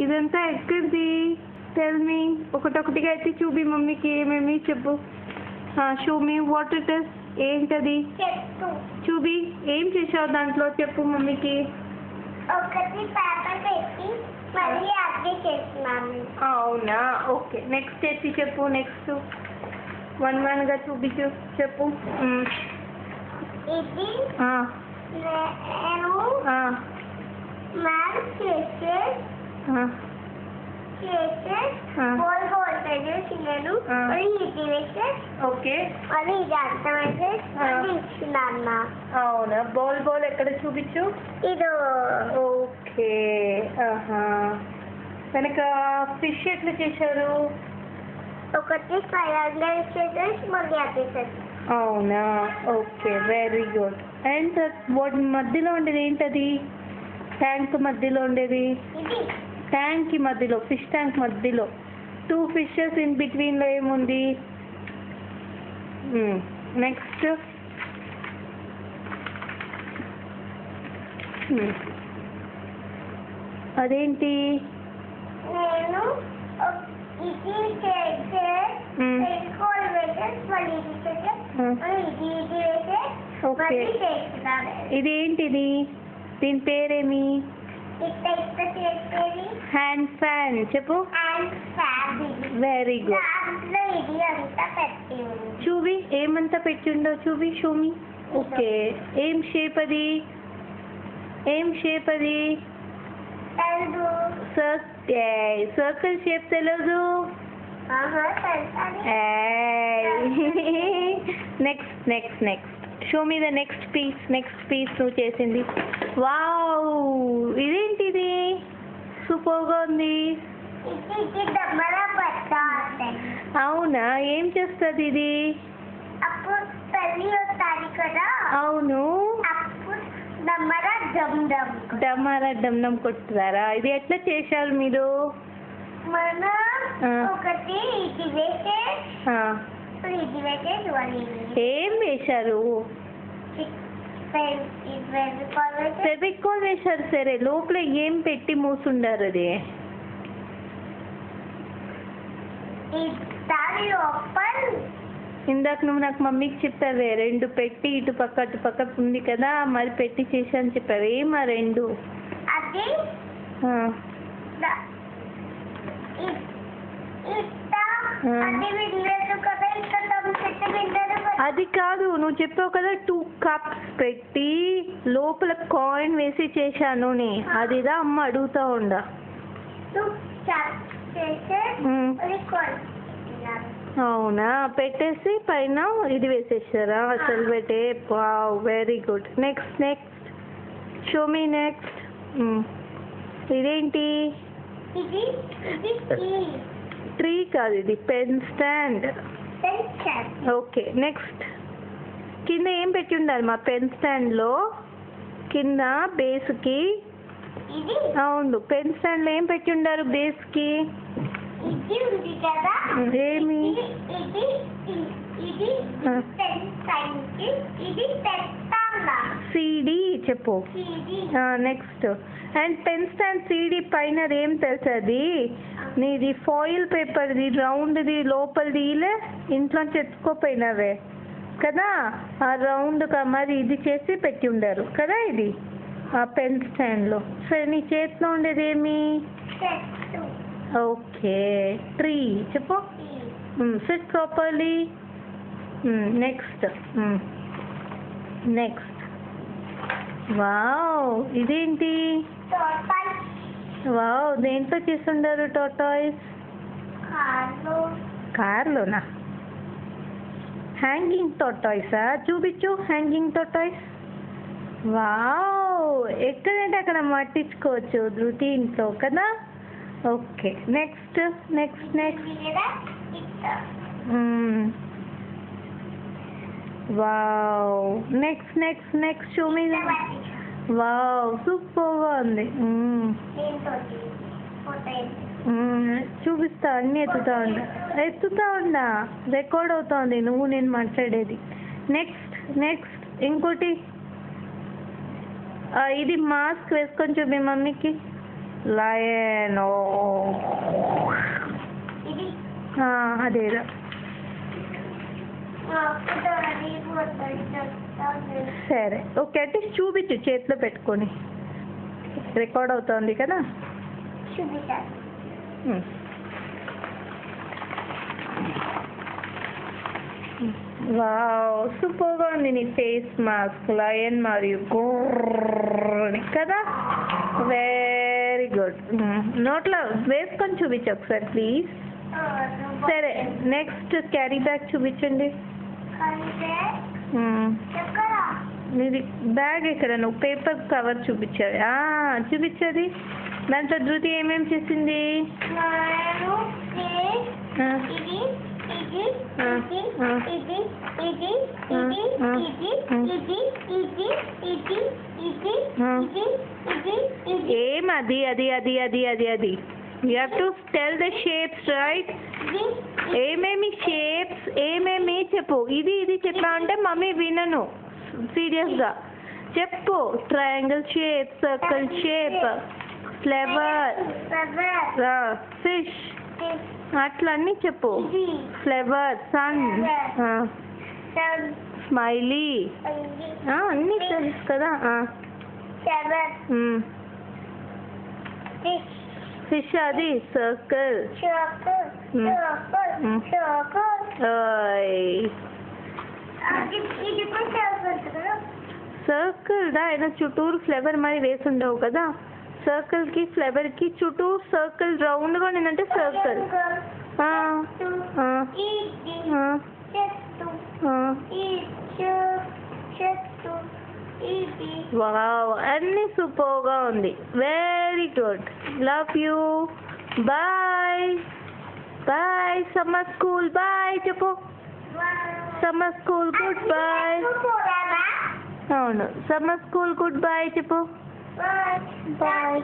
ఇదంతా ఎక్కడిది? Tell me ఒకటొకటిగా అయితే చూపి మమ్మీకి ఏమేమి చెప్పు. Show me what it is ఏంటది? చూపి. ఏం చేసావు దాంట్లో? చెప్పు మమ్మీకి. ఒకటి పేపర్ పెట్టి మళ్ళీ అదే చేస్తున్నాను. అవునా? ఓకే. నెక్స్ట్ చేసి చెప్పు? నెక్స్ట్ వన్ వన్గా చూపించు చెప్పు. ఇది నేను చేసే అవునా? బాల్ బాల్ ఎక్కడ చూపించు? ఇది. ఓకే. వెనక ఫిష్ ఎట్లా చేశారు? ఒకటి చేసేసి మళ్ళీ అవునా? ఓకే. Very good. అండ్ వాటి మధ్యలో ఉండేది ఏంటది? ట్యాంక్ మధ్యలో ఉండేది? ట్యాంక్ మధ్యలో ఫిష్ ట్యాంక్ మధ్యలో. టూ ఫిషెస్ ఇన్ బిట్వీన్లో ఏముంది? నెక్స్ట్ అదేంటి? నేను ఒక- ఇది మళ్ళీ మళ్ళీ చేస్తున్నాను. ఇదేంటిది? దీని పేరేమి? హ్యాండ్ ఫ్యాన్ చెప్పు. వెరీ గుడ్ చూవి ఏమంతా పెట్టిండో చూవి షోమి. ఓకే. ఏం షేప్ అది? ఏం షేప్ అది? సర్కిల్ షేప్ తెలియదు next next next show me the next piece next piece నువ్వు చేసింది. వావ్ ఇదేంటిది? సూపర్గా ఉంది. అవునా? ఏం చేస్తుంది ఇది? అవును. డమారా డమ్నం కొట్టుతారా? ఇది ఎట్లా చేశారు మీరు? మన. ఒకటి ఇది ఏం వేశారు? ఫెవికాల్ వేశారు సరే లోపల ఏం పెట్టి మూసుండారు అది? ఇందాక నువ్వు నాకు మమ్మీకి చెప్పావే రెండు పెట్టి ఇటు పక్క అటు పక్క ఉంది కదా మరి పెట్టి చేశాను చెప్పావు ఏమా రెండు? అది ఆ, ఆ. అది కదా నువ్వు చెప్పావు కదా టూ కప్స్ పెట్టి లోపల కాయిన్ వేసి చేశాను నీ. అదిదా అమ్మ అడుగుతా ఉండా అవునా? పెట్టేసి పైన ఇది వేసేసారా? అసలు పెట్టే very good next next show me next ఇదేంటి? ట్రీ కాదు ఇది పెన్ స్టాండ్ ఓకే నెక్స్ట్ కింద ఏం పెట్టి ఉండాలి? మా పెన్ స్టాండ్లో కింద బేస్కి అవును పెన్ స్టాండ్లో ఏం పెట్టి ఉండారు బేస్కి ఏమి? సిడి చెప్పు. Next and pen stand CD పైన ఏం తెలుసా అది నీది ఫాయిల్ పేపర్ది రౌండ్ది లోపలిది ఇలా ఇంట్లోంచి ఎత్తుకోపోయినవే కదా? ఆ రౌండ్ మరి ఇది చేసి పెట్టి ఉండారు. కదా ఇది? ఆ పెన్ స్టాండ్లో సరే నీ చేతిలో ఉండేది ఏమి? ఓకే. ట్రీ చెప్పు. Sit properly next next wow ఇదేంటి? వావ్ దేంట్లో చేస్తుండారు టోటాయిస్ కార్లు. కార్లోనా? హ్యాంగింగ్ టోటాయిసా చూపించు హ్యాంగింగ్ టోటాయిస్ వావ్ ఎక్కడంటే అక్కడ మట్టించుకోవచ్చు ధృతి ఇంట్లో కదా? Okay next next next. Wow next next next show మీద. వావ్ సూపర్గా ఉంది. చూపిస్తా అన్ని ఎత్తుతా ఉండా ఎత్తుతా ఉండా రికార్డ్ అవుతోంది నువ్వు నేను మాట్లాడేది. నెక్స్ట్ నెక్స్ట్ ఇంకోటి. ఇది మాస్క్ వేసుకొని చూపి మమ్మీకి. లయన్ అదేదో. సరే. ఓకే అట్లీస్ట్ చూపించు చేతిలో పెట్టుకొని. రికార్డ్ అవుతోంది కదా. వావ్ సూపర్గా ఉంది నీ ఫేస్ మాస్క్ లయన్ మరియు గోర్ని కదా? వెరీ గుడ్ నోట్లో వేసుకొని చూపించు ఒకసారి ప్లీజ్ సరే నెక్స్ట్ క్యారీ బ్యాగ్ చూపించండి. అంటే Hmm. ఎక్కడ? బ్యాగ్ ఇక్కడ నువ్వు పేపర్ కవర్ చూపించావి. చూపించది? దాంట్లో ధృతి ఏమేం చేసింది? నేను ఇది ఆ, ఇది ఇది ఆ, ఇది ఆ. ఇది ఇది ఆ, ఇది ఆ, ఇది ఆ. ఇది ఇది ఇది ఇది ఆ. ఇది ఇది ఇది. ఏం అది అది అది అది అది అది? You have to tell the shapes right ఏమేమి షేప్స్ ఏమేమి చెప్పు. ఇది ఇది చెప్పా అంటే మమ్మీ వినను. సీరియస్గా చెప్పు. Triangle shape circle shape flavour fish ఇది అట్లా అన్నీ చెప్పు ఫ్లేవర్ సన్ స్మైలీ అన్నీ తెలుసు కదా. ఫిష్ అది సర్కిల్ సర్కిల్ దా? ఏదో చుట్టూరు ఫ్లేవర్ మరి వేసి ఉండవు కదా? సర్కిల్కి ఫ్లేవర్కి చుట్టూరు సర్కిల్ రౌండ్గా నేనంటే సర్కిల్ చెట్టు. వావ్ అన్ని సూపర్గా ఉంది. Very good love you bye bye summer school boy చెప్పు. సమ్మర్ స్కూల్ గుడ్ బాయ్ అవును సమ్మర్ స్కూల్ గుడ్ బాయ్ చెప్పు బాయ్